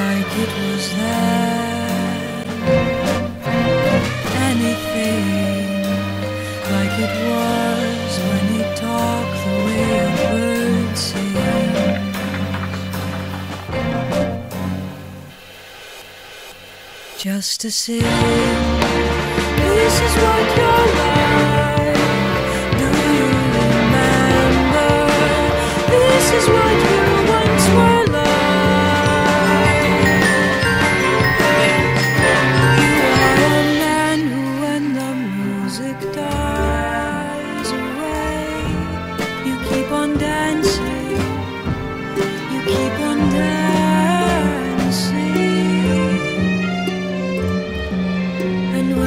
like it was there. Anything like it was when the way. Just to see this is what your life.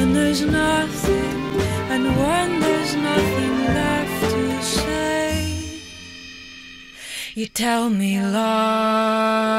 When there's nothing, and when there's nothing left to say, you tell me lies.